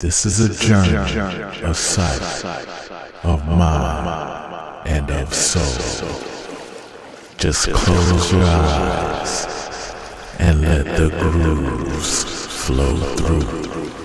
This is a journey of sight, of mind, and of soul. Just close your eyes and let the grooves flow through.